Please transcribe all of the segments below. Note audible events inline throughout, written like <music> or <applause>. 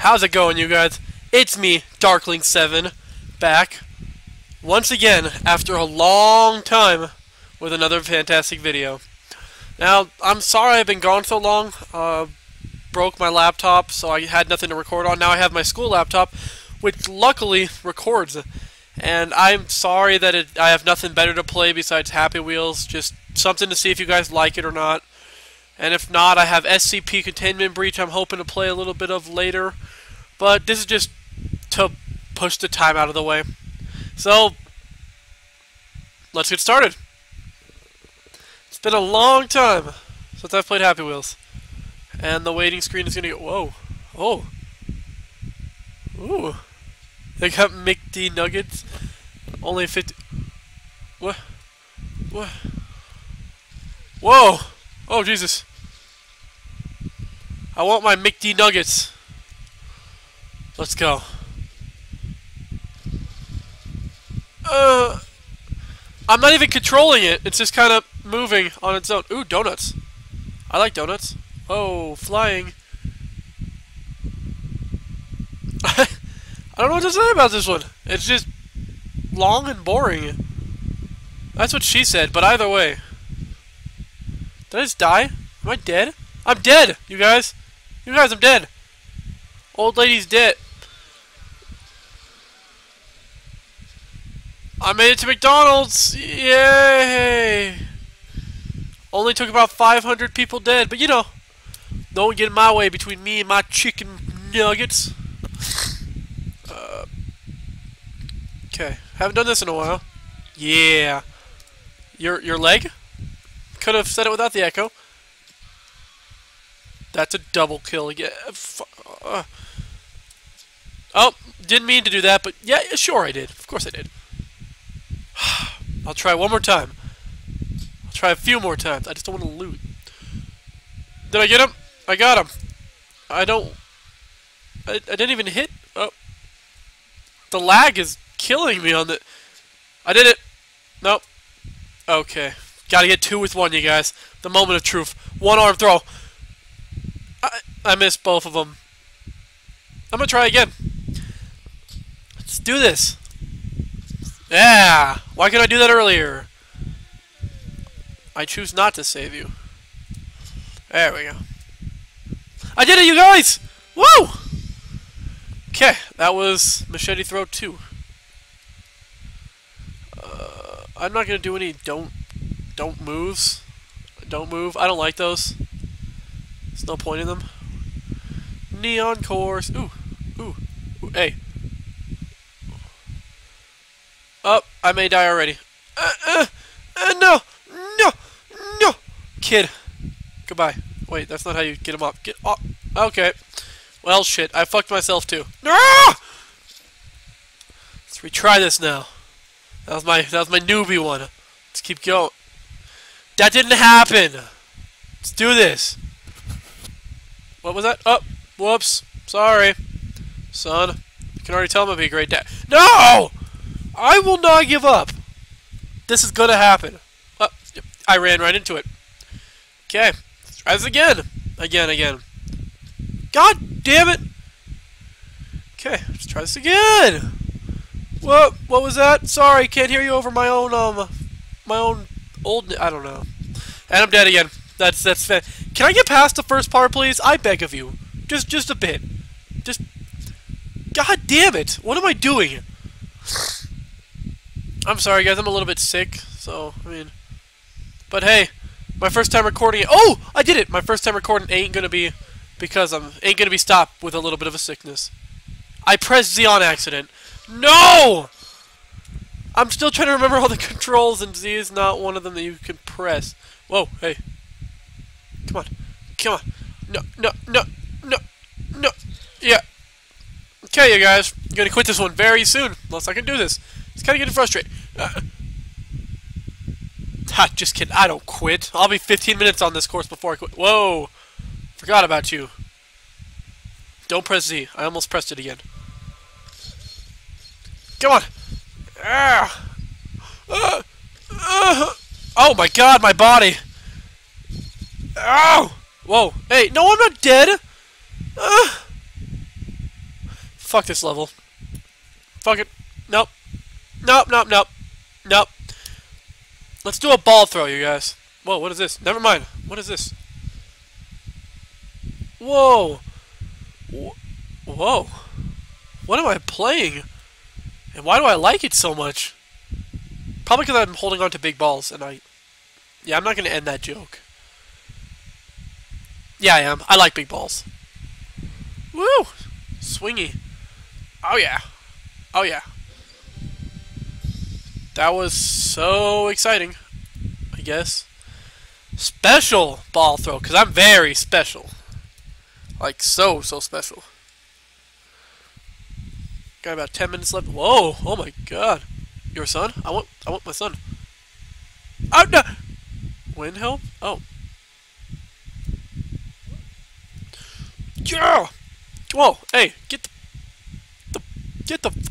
How's it going, you guys? It's me, Darkling7, back once again after a long time with another fantastic video. Now, I'm sorry I've been gone so long. Uh, broke my laptop, so I had nothing to record on. Now I have my school laptop, which luckily records. And I'm sorry that it, I have nothing better to play besides Happy Wheels. Just something to see if you guys like it or not. And if not, I have SCP Containment Breach I'm hoping to play a little bit of later. But this is just to push the time out of the way. So, let's get started. It's been a long time since I've played Happy Wheels. And the waiting screen is going to get... Whoa. Oh. Ooh. They got McD Nuggets. Only 50... What? What? Whoa! Oh, Jesus. I want my McD Nuggets. Let's go. Uh, I'm not even controlling it. It's just kind of moving on its own. Ooh, donuts. I like donuts. Oh, flying. <laughs> I don't know what to say about this one. It's just long and boring. That's what she said, but either way. Did I just die? Am I dead? I'm dead, you guys. You guys, I'm dead. Old lady's dead. I made it to McDonald's! Yay! Only took about 500 people dead, but you know, no one get in my way between me and my chicken nuggets. Uh, okay, haven't done this in a while. Yeah. Your your leg? Could have said it without the echo. That's a double kill. Uh, oh, didn't mean to do that, but yeah, sure I did. Of course I did. <sighs> I'll try one more time. I'll try a few more times. I just don't want to loot. Did I get him? I got him. I don't... I, I didn't even hit... Oh. The lag is killing me on the... I did it. Nope. Okay. Gotta get two with one, you guys. The moment of truth. One arm throw. I, I missed both of them. I'm gonna try again. Do this. Yeah! Why could I do that earlier? I choose not to save you. There we go. I did it, you guys! Woo! Okay, that was Machete Throw 2. Uh, I'm not gonna do any don't don't moves. Don't move. I don't like those. There's no point in them. Neon course. Ooh. Ooh. Ooh. Hey. Oh, I may die already. Uh, uh, uh, no! No! No! Kid. Goodbye. Wait, that's not how you get him up. Get up. Okay. Well, shit. I fucked myself, too. Ah! Let's retry this now. That was my that was my newbie one. Let's keep going. That didn't happen. Let's do this. What was that? Oh, whoops. Sorry. Son, you can already tell I'm be a great dad. No! I will not give up. This is gonna happen. Oh, I ran right into it. Okay. Let's try this again. Again, again. God damn it! Okay, let's try this again. What? What was that? Sorry, can't hear you over my own um, my own old. I don't know. And I'm dead again. That's that's. Can I get past the first part, please? I beg of you. Just just a bit. Just. God damn it! What am I doing? I'm sorry, guys. I'm a little bit sick, so I mean, but hey, my first time recording it. Oh, I did it. My first time recording ain't gonna be because I'm ain't gonna be stopped with a little bit of a sickness. I pressed Z on accident. No! I'm still trying to remember all the <laughs> controls, and Z is not one of them that you can press. Whoa, hey. Come on. Come on. No, no, no, no, no. Yeah. Okay, you guys. I'm gonna quit this one very soon, unless I can do this. It's kind of getting frustrating. <laughs> Ha, just kidding. I don't quit. I'll be 15 minutes on this course before I quit. Whoa! Forgot about you. Don't press Z. I almost pressed it again. Come on! Ah. Uh, uh, oh my god, my body! Oh! Whoa. Hey, no, I'm not dead! Uh. Fuck this level. Fuck it. Nope. Nope, nope, nope. Nope. Let's do a ball throw, you guys. Whoa, what is this? Never mind. What is this? Whoa. Whoa. What am I playing? And why do I like it so much? Probably because I'm holding on to big balls, and I... Yeah, I'm not going to end that joke. Yeah, I am. I like big balls. Woo! Swingy. Oh, yeah. Oh, yeah. That was so exciting, I guess. Special ball throw, because I'm very special. Like, so, so special. Got about 10 minutes left. Whoa! Oh my god. Your son? I want I want my son. Oh no! Wind help? Oh. Yeah! Whoa! Hey, get the, the get the.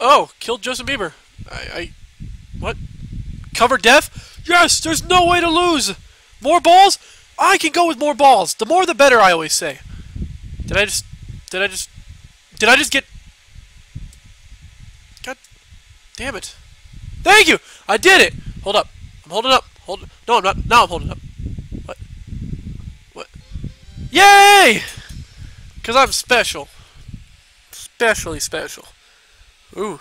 Oh, killed Justin Bieber. I, I what? Cover death? Yes. There's no way to lose. More balls? I can go with more balls. The more the better. I always say. Did I just? Did I just... Did I just get... God damn it. Thank you! I did it! Hold up. I'm holding up. Hold. No, I'm not. Now I'm holding up. What? What? Yay! Because I'm special. Specially special. Ooh.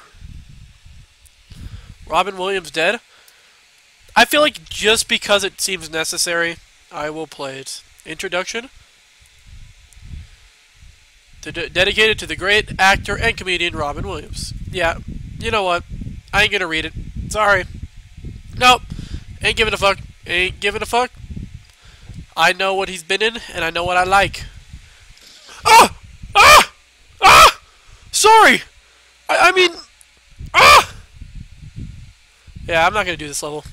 Robin Williams dead? I feel like just because it seems necessary, I will play it. Introduction? to dedicated to the great actor and comedian Robin Williams. Yeah, you know what? I ain't gonna read it. Sorry. Nope. Ain't giving a fuck. Ain't giving a fuck. I know what he's been in, and I know what I like. Ah! Ah! Ah! Sorry! I, I mean... Ah! Yeah, I'm not gonna do this level.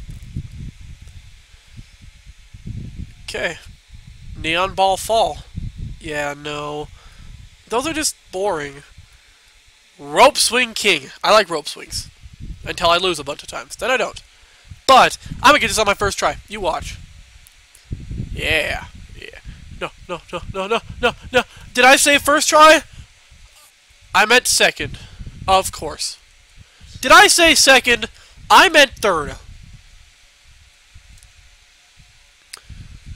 Okay. Neon Ball Fall. Yeah, no. Those are just boring. Rope Swing King. I like rope swings. Until I lose a bunch of times. Then I don't. But, I'm gonna get this on my first try. You watch. Yeah. Yeah. No, no, no, no, no, no, no. Did I say first try? I meant second. Of course. Did I say second? I meant third.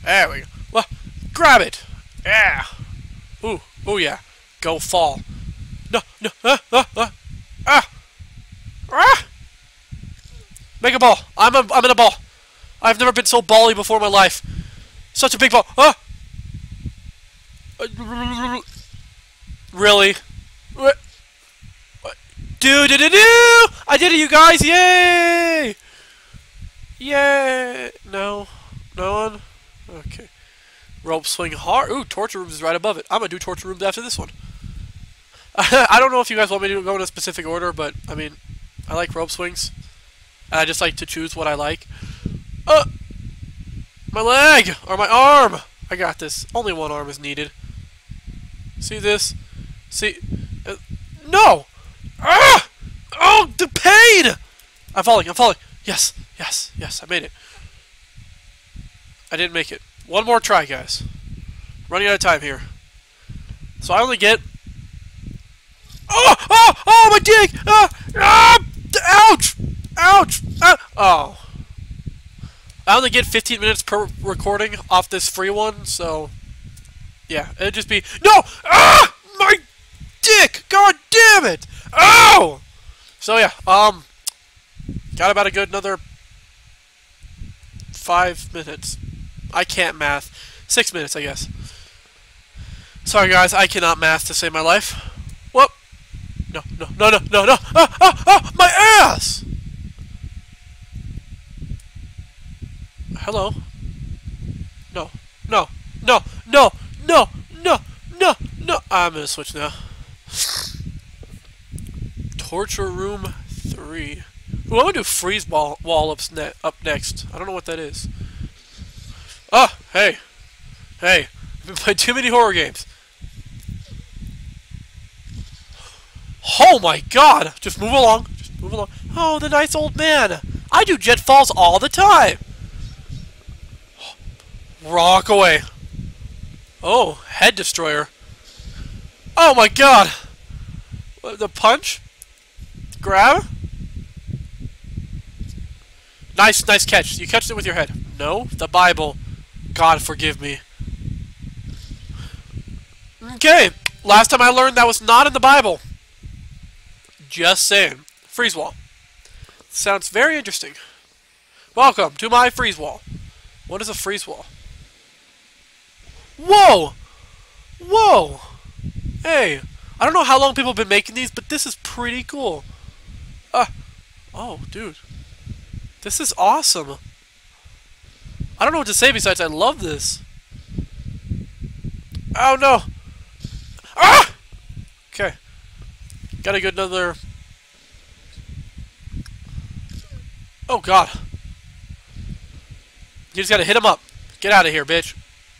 There we go. Well, grab it. Yeah. Ooh. Oh yeah. Go fall. No, no, ah, ah, ah, ah, ah. Make a ball. I'm a, I'm in a ball. I've never been so bally before in my life. Such a big ball. Ah! Really? Do do do do! I did it, you guys! Yay! Yay! No, no one. Okay. Rope swing hard. Ooh, torture rooms is right above it. I'm gonna do torture rooms after this one. <laughs> I don't know if you guys want me to go in a specific order, but I mean, I like rope swings. And I just like to choose what I like. Uh, my leg or my arm. I got this. Only one arm is needed. See this? See? Uh, no! The pain! I'm falling. I'm falling. Yes, yes, yes. I made it. I didn't make it. One more try, guys. Running out of time here. So I only get Oh! Oh! Oh! My dick! Ah! Ah! Ouch! Ouch! Ah! Oh. I only get 15 minutes per recording off this free one, so... Yeah, it'd just be... No! Ah! My dick! God damn it! Oh! So yeah, um... Got about a good another... Five minutes. I can't math. Six minutes, I guess. Sorry guys, I cannot math to save my life no, no, no, no, no, no! Ah, ah, ah! My ass! Hello? No, no, no, no, no, no, no, no! I'm gonna switch now. Torture Room 3. Ooh, I'm gonna do Freeze ball Wall up, ne up next. I don't know what that is. Ah, hey. Hey. I've been playing too many horror games. Oh my god! Just move along. Just move along. Oh, the nice old man. I do jet falls all the time. Rock away. Oh, head destroyer. Oh my god! The punch? Grab? Nice, nice catch. You catched it with your head. No? The Bible. God forgive me. Okay. Last time I learned that was not in the Bible. Just saying. Freeze wall. Sounds very interesting. Welcome to my freeze wall. What is a freeze wall? Whoa! Whoa! Hey, I don't know how long people have been making these, but this is pretty cool. Uh, oh, dude. This is awesome. I don't know what to say besides I love this. Oh, no. Ah! Okay. Gotta get another... Oh, God. You just gotta hit him up. Get out of here, bitch.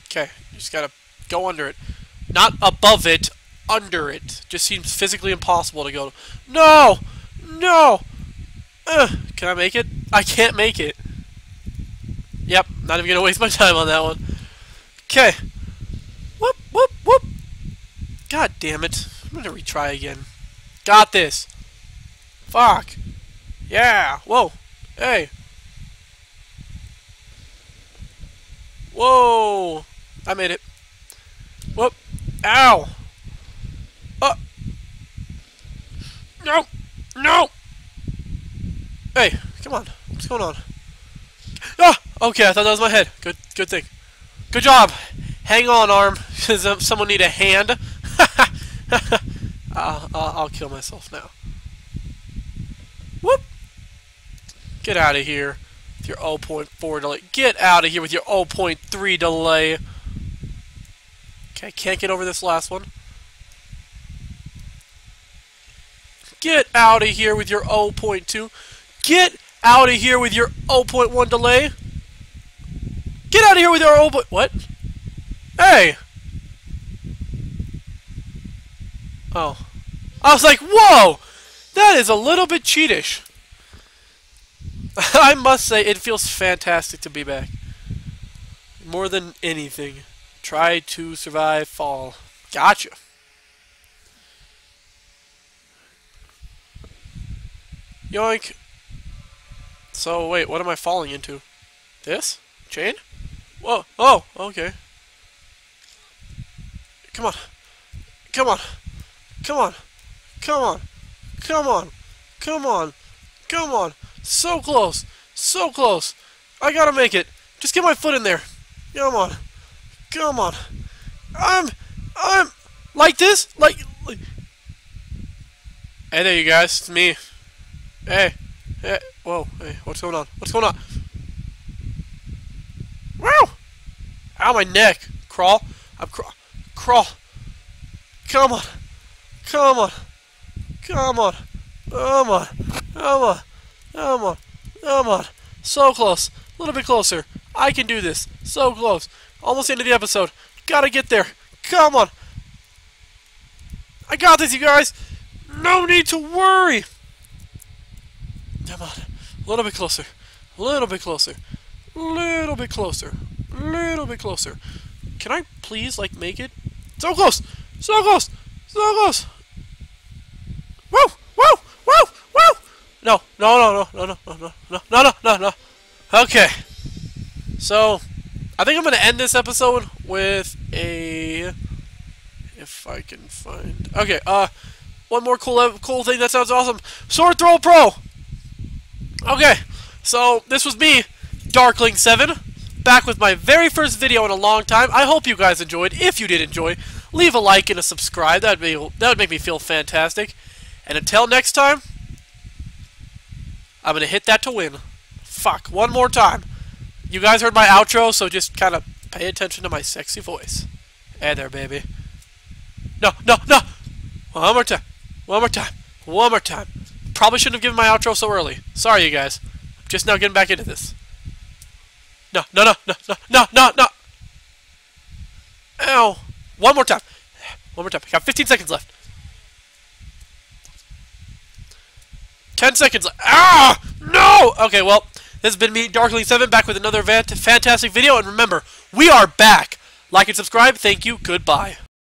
Okay, you just gotta go under it. Not above it, under it. Just seems physically impossible to go. No! No! Ugh. Can I make it? I can't make it. Yep, not even gonna waste my <laughs> time on that one. Okay. Whoop, whoop, whoop. God damn it. I'm gonna retry again. Got this. Fuck. Yeah. Whoa. Hey. Whoa. I made it. Whoop. Ow. Uh. No. No. Hey, come on. What's going on? Ah! Okay, I thought that was my head. Good, good thing. Good job. Hang on, arm. <laughs> Does someone need a hand? <laughs> uh, uh, I'll kill myself now. Whoop! Get out of here with your 0.4 delay. Get out of here with your 0.3 delay. Okay, can't get over this last one. Get out of here with your 0.2. Get out of here with your 0.1 delay. Get out of here with your 0. What? Hey! Oh. I was like, whoa! That is a little bit cheatish. <laughs> I must say, it feels fantastic to be back. More than anything. Try to survive fall. Gotcha. Yoink. So, wait, what am I falling into? This? Chain? Whoa, oh, okay. Come on. Come on. Come on. Come on. Come on. Come on. Come on. So close. So close. I gotta make it. Just get my foot in there. Come on. Come on. I'm... I'm... Like this? Like... like hey there, you guys. It's me. Hey. Hey. Whoa. Hey, what's going on? What's going on? Wow! Ow, my neck. Crawl. I'm crawl. Crawl. Come on. Come on. Come on. Come on. Come on. Come on. Come on. So close. A little bit closer. I can do this. So close. Almost end of the episode. Gotta get there. Come on. I got this, you guys. No need to worry. Come on. A little bit closer. A little bit closer. A little bit closer. A little bit closer. Can I please, like, make it? So close! So close! So close! Woo! Woo! Woo! Woo! No, no, no, no, no, no, no, no, no, no, no, no. Okay. So, I think I'm going to end this episode with a... If I can find... Okay, uh, one more cool cool thing that sounds awesome. Sword Throw Pro! Okay, so this was me, Darkling7, back with my very first video in a long time. I hope you guys enjoyed. If you did enjoy, leave a like and a subscribe. That would, be, that would make me feel fantastic. And until next time, I'm going to hit that to win. Fuck, one more time. You guys heard my outro, so just kind of pay attention to my sexy voice. Hey there, baby. No, no, no! One more time. One more time. One more time. Probably shouldn't have given my outro so early. Sorry, you guys. I'm just now getting back into this. No, no, no, no, no, no, no, no! Ow! One more time. One more time. I got 15 seconds left. 10 seconds left. Ah! No! Okay, well, this has been me, Darkling7, back with another fantastic video. And remember, we are back. Like and subscribe. Thank you. Goodbye.